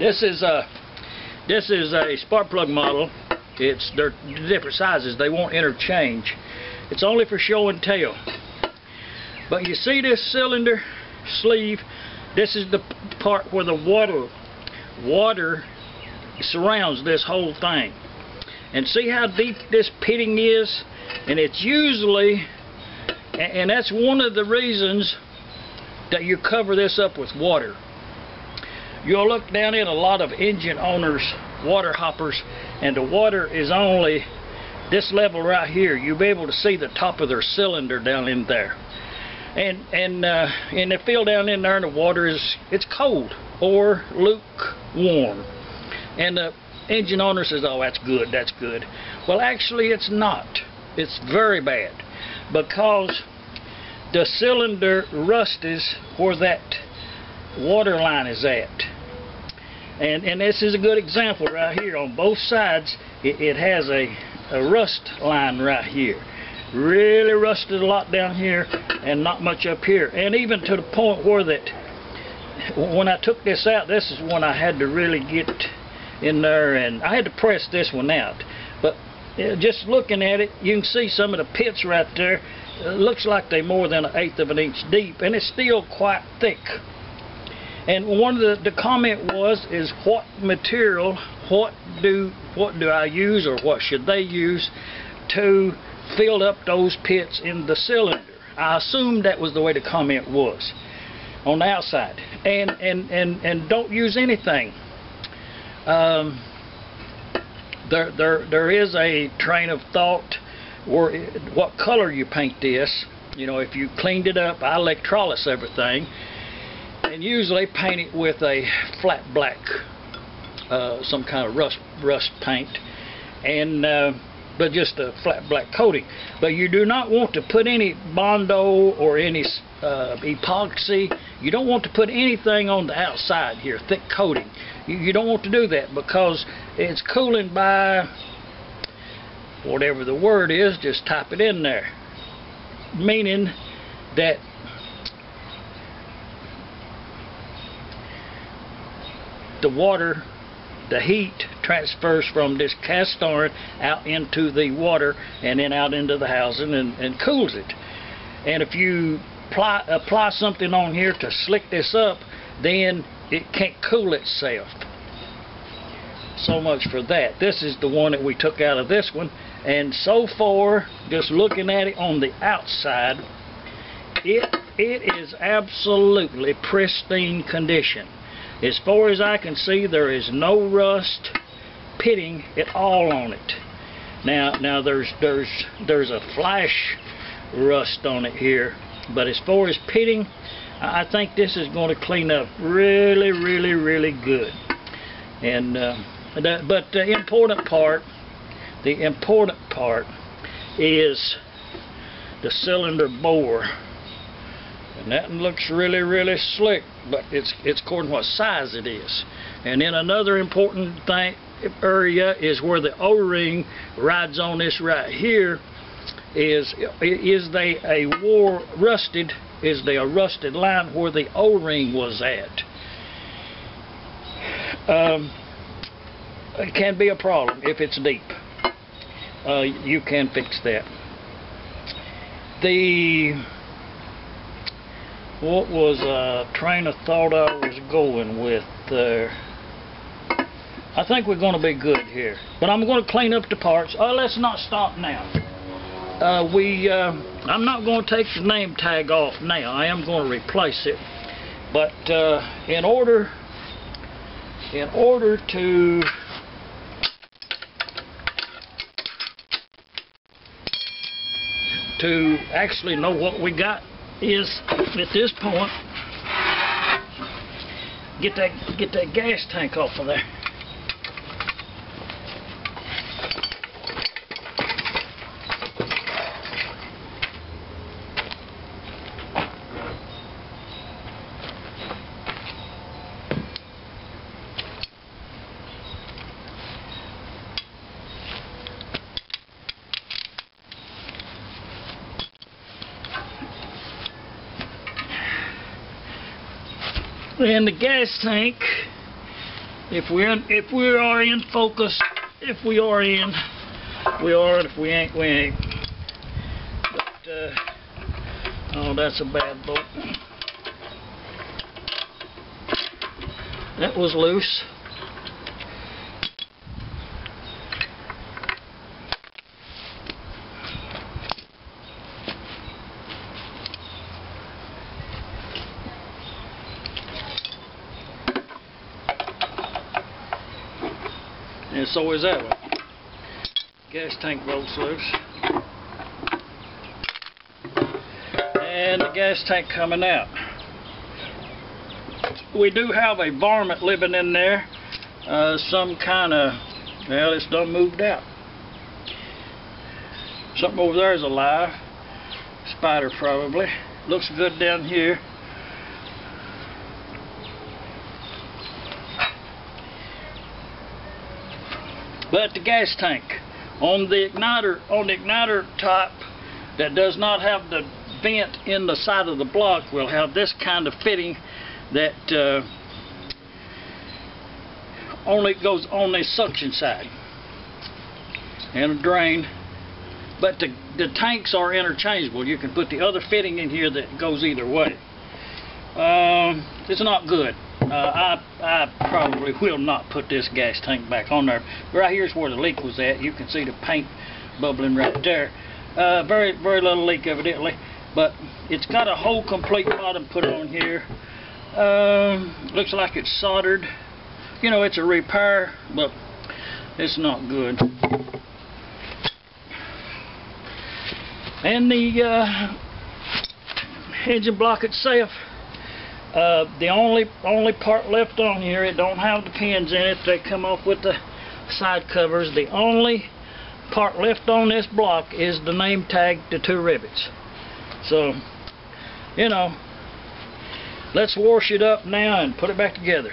This is a this is a spark plug model. It's they're different sizes. They won't interchange. It's only for show and tell. But you see this cylinder sleeve? This is the part where the water water surrounds this whole thing. And see how deep this pitting is? And it's usually, and that's one of the reasons that you cover this up with water. You'll look down in a lot of engine owners' water hoppers, and the water is only this level right here. You'll be able to see the top of their cylinder down in there. And and uh, and the field down in there, and the water is it's cold or lukewarm. And the engine owner says, "Oh, that's good, that's good." Well, actually, it's not. It's very bad because the cylinder rust is where that water line is at. And, and this is a good example right here. On both sides, it, it has a, a rust line right here. Really rusted a lot down here and not much up here. And even to the point where that when I took this out, this is when I had to really get in there and I had to press this one out. But just looking at it, you can see some of the pits right there. It looks like they're more than an eighth of an inch deep, and it's still quite thick. And one of the, the comment was, is what material, what do what do I use, or what should they use to fill up those pits in the cylinder? I assumed that was the way the comment was on the outside. And and and and don't use anything. Um, there there there is a train of thought where what color you paint this. You know, if you cleaned it up, I electrolysis everything, and usually paint it with a flat black, uh, some kind of rust rust paint, and uh, but just a flat black coating. But you do not want to put any bondo or any uh, epoxy. You don't want to put anything on the outside here, thick coating. You, you don't want to do that because it's cooling by whatever the word is, just type it in there. Meaning that the water, the heat transfers from this cast iron out into the water and then out into the housing and, and cools it. And if you apply, apply something on here to slick this up, then it can't cool itself. So much for that. This is the one that we took out of this one. And so far, just looking at it on the outside, it it is absolutely pristine condition. As far as I can see, there is no rust pitting at all on it. Now, now there's there's there's a flash rust on it here, but as far as pitting, I think this is going to clean up really, really, really good. And uh, the, but the important part, the important part is the cylinder bore. And that looks really, really slick, but it's it's according to what size it is. And then another important thing area is where the O-ring rides on this right here. Is is they a war rusted? Is they a rusted line where the O-ring was at? Um, it can be a problem if it's deep. Uh, you can fix that. The what was a train of thought I was going with there? I think we're going to be good here. But I'm going to clean up the parts. Oh, let's not stop now. Uh, we, uh, I'm not going to take the name tag off now. I am going to replace it. But uh, in order, in order to to actually know what we got is at this point get that get that gas tank off of there. And the gas tank if we're in, if we are in focus, if we are in, we are, if we ain't, we ain't. But, uh, oh, that's a bad bolt. That was loose. So is that one. Gas tank bolts loose. And the gas tank coming out. We do have a varmint living in there. Uh, some kind of, well, it's done moved out. Something over there is alive. Spider probably. Looks good down here. But the gas tank on the igniter on the igniter top that does not have the vent in the side of the block will have this kind of fitting that uh, only goes on the suction side and a drain. But the, the tanks are interchangeable. You can put the other fitting in here that goes either way. Um, it's not good I, I probably will not put this gas tank back on there. Right here's where the leak was at. You can see the paint bubbling right there. Uh, very, very little leak evidently, but it's got a whole complete bottom put on here. Um, looks like it's soldered. You know, it's a repair, but it's not good. And the uh, engine block itself uh, the only only part left on here, it don't have the pins in it. They come off with the side covers. The only part left on this block is the name tag, the two rivets. So, you know, let's wash it up now and put it back together.